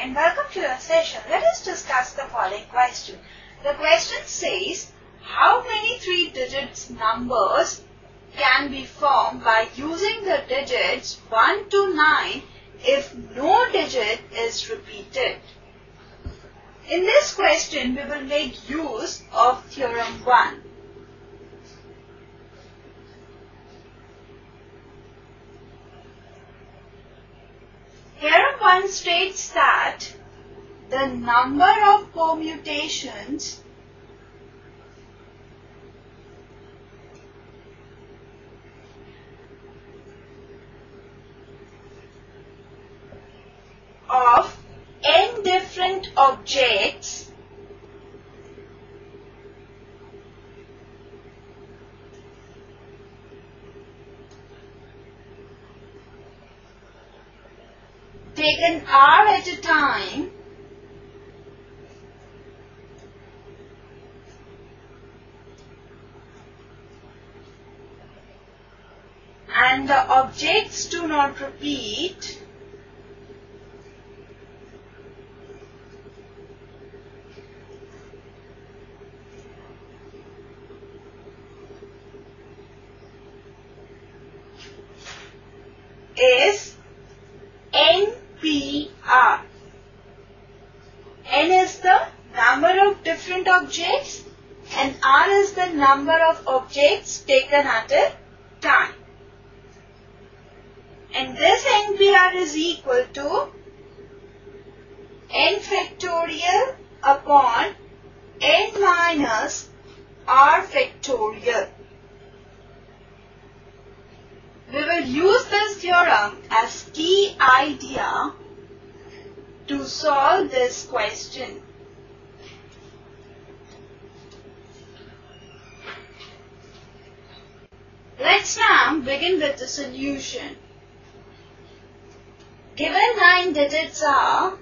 and welcome to your session. Let us discuss the following question. The question says, how many three digits numbers can be formed by using the digits 1 to 9 if no digit is repeated? In this question, we will make use of theorem 1. Theorem 1 states that the number of permutations of n different objects taken R at a time. And the objects do not repeat is NPR. N is the number of different objects and R is the number of objects taken at a time. And this NPR is equal to n factorial upon n minus r factorial. We will use this theorem as key idea to solve this question. Let's now begin with the solution. Given 9 digits are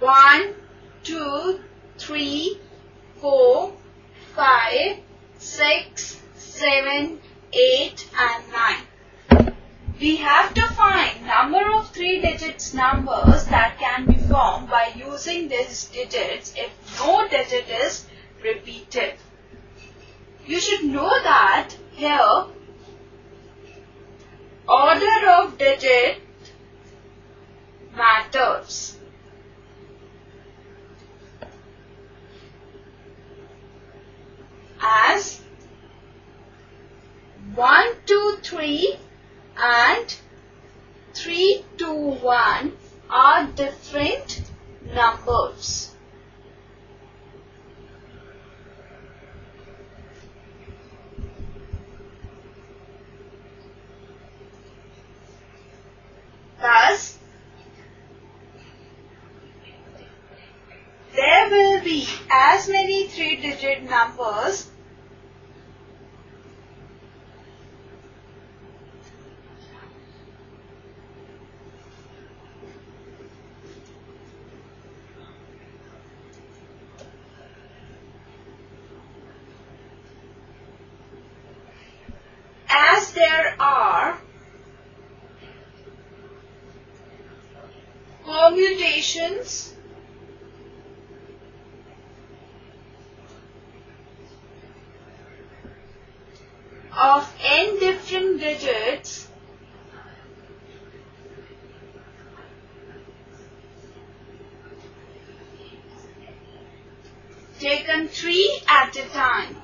one, two, three, four, five, six, seven, eight, and nine. We have to find number of three digits numbers that can be formed by using these digits if no digit is repeated. You should know that here order of digit matters. as 1, 2, 3 and 3, 2, 1 are different numbers. Thus, there will be as many three digit numbers as there are permutations of n different digits taken three at a time.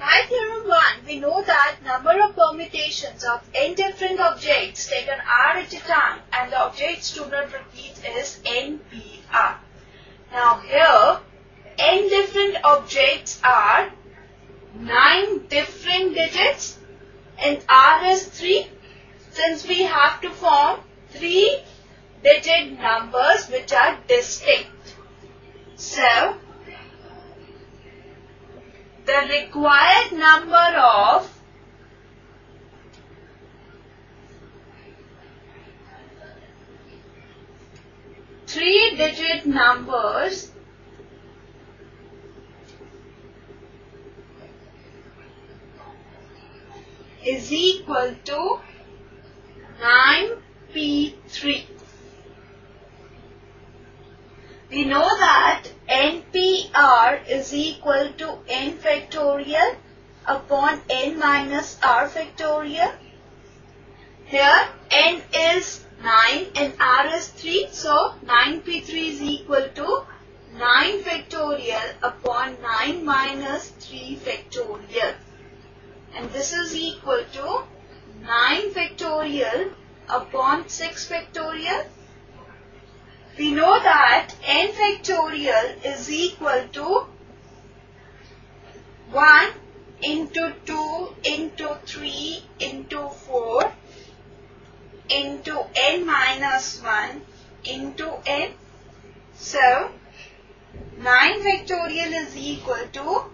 By theorem 1, we know that number of permutations of n different objects taken r at a time and the objects do not repeat is npr. Now here, n different objects are 9 different digits and r is 3 since we have to form 3 digit numbers which are distinct. So, the required number of three digit numbers is equal to 9P3. We know that NP NPR is equal to n factorial upon n minus r factorial. Here n is 9 and r is 3. So 9p3 is equal to 9 factorial upon 9 minus 3 factorial and this is equal to 9 factorial upon 6 factorial. We know that n factorial is equal to 1 into 2 into 3 into 4 into n minus 1 into n. So, 9 factorial is equal to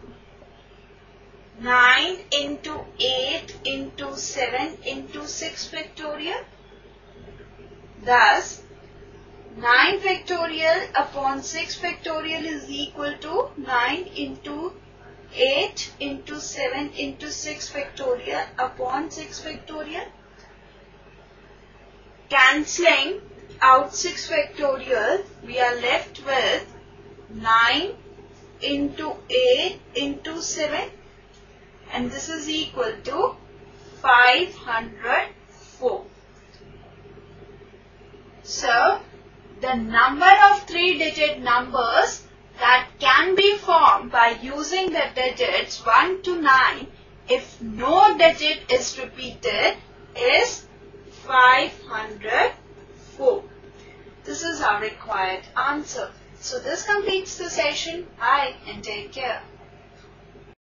9 into 8 into 7 into 6 factorial. Thus, 9 factorial upon 6 factorial is equal to 9 into 8 into 7 into 6 factorial upon 6 factorial. Cancelling out 6 factorial, we are left with 9 into 8 into 7 and this is equal to 504. So, the number of three digit numbers that can be formed by using the digits 1 to 9 if no digit is repeated is 504. This is our required answer. So this completes the session. Bye and take care.